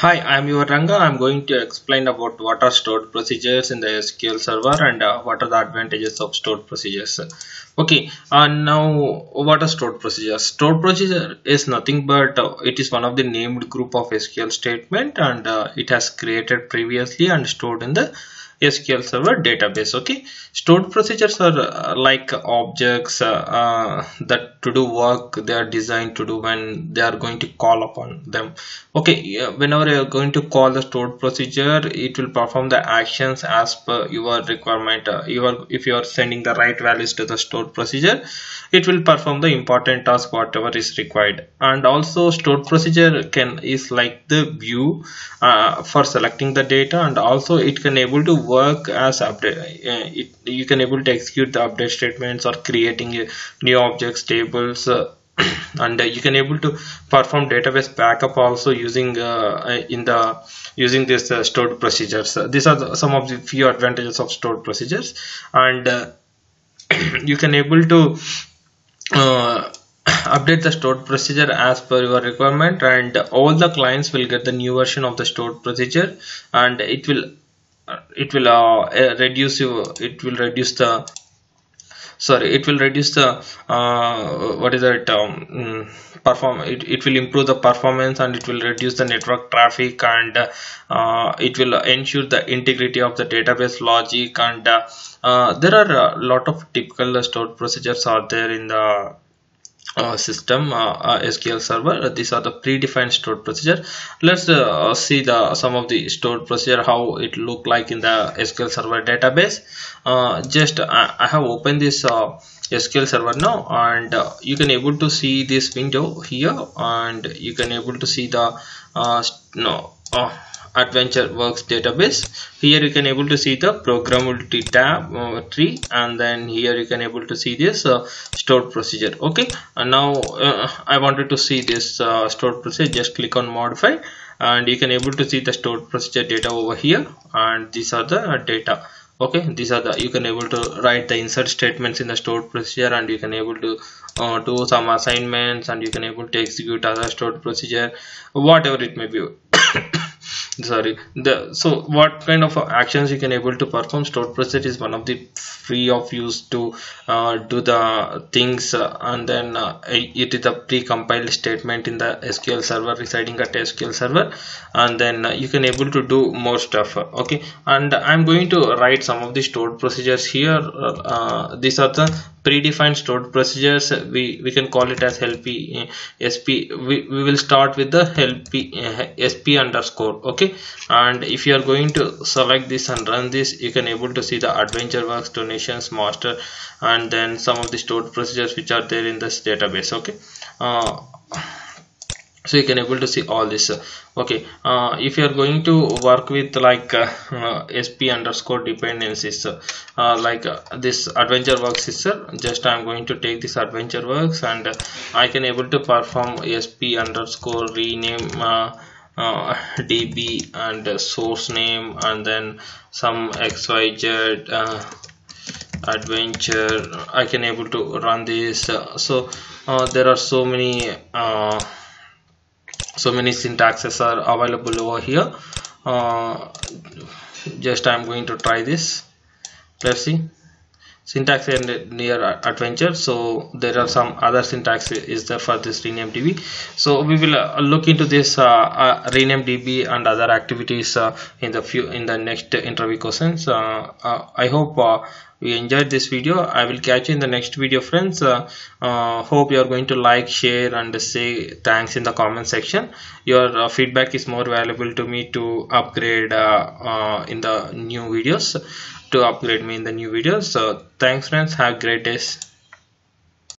Hi, I'm your Ranga. I'm going to explain about what are stored procedures in the SQL Server and uh, what are the advantages of stored procedures. Okay, uh, now what are stored procedures? Stored procedure is nothing but uh, it is one of the named group of SQL statement and uh, it has created previously and stored in the SQL Server database. Okay, stored procedures are uh, like objects uh, uh, that to do work they are designed to do when they are going to call upon them. Okay, whenever you are going to call the stored procedure, it will perform the actions as per your requirement. Uh, you are if you are sending the right values to the stored procedure, it will perform the important task whatever is required. And also stored procedure can is like the view for selecting the data, and also it can able to work as update uh, it, you can able to execute the update statements or creating a new objects tables uh, and uh, you can able to perform database backup also using uh, in the using this uh, stored procedures. These are the, some of the few advantages of stored procedures. And uh, you can able to update the stored procedure as per your requirement and all the clients will get the new version of the stored procedure and it will it will uh, uh, reduce you it will reduce the sorry it will reduce the uh, what is it um, mm, perform it, it will improve the performance and it will reduce the network traffic and uh, it will ensure the integrity of the database logic and uh, uh there are a lot of typical stored procedures are there in the Uh, system uh, uh, SQL server. These are the predefined stored procedure. Let's uh, see the some of the stored procedure how it look like in the SQL server database. Uh, just I, I, have opened this SQL server. Now and uh, you can able to see this window here and you can able to see the uh, no uh, adventure works database. Here you can able to see the programmability tab uh, tree and then here you can able to see this uh, stored procedure. Okay? And now uh, i wanted to see this uh, stored procedure. Just click on modify and you can able to see the stored procedure data over here and these are the data okay these are the you can able to write the insert statements in the stored procedure and you can able to uh, do some assignments and you can able to execute other stored procedure whatever it may be sorry. The so what kind of actions you can able to perform? Stored procedure is one of the free of use to uh, do the things uh, and then uh, it is a pre-compiled statement in the SQL server residing at SQL server and then uh, you can able to do more stuff okay? And I'm going to write some of the stored procedures here uh, these are the predefined stored procedures we we can call it as help sp we, we will start with the help sp underscore okay? And if you are going to select this and run this you can able to see the adventure works donations master and then some of the stored procedures which are there in this database okay? Uh, so you can able to see all this. Okay uh, if you are going to work with like uh, uh, sp underscore dependencies uh, like uh, this adventure works sir? Just i'm going to take this adventure works and i can able to perform sp underscore rename uh, db and source name and then some xyz adventure. I can able to run this. So there are so many so many syntaxes are available over here. Uh, just I'm going to try this. Let's see syntax and near adventure. So there are some other syntax is there for this rename db so we will uh, look into this uh, uh, rename db and other activities uh, in the few in the next interview questions. Uh, uh, i hope you enjoyed this video. I will catch you in the next video friends. Hope you are going to like share and say thanks in the comment section. Your feedback is more valuable to me to upgrade in the new videos to upgrade me in the new videos so thanks friends. Have great days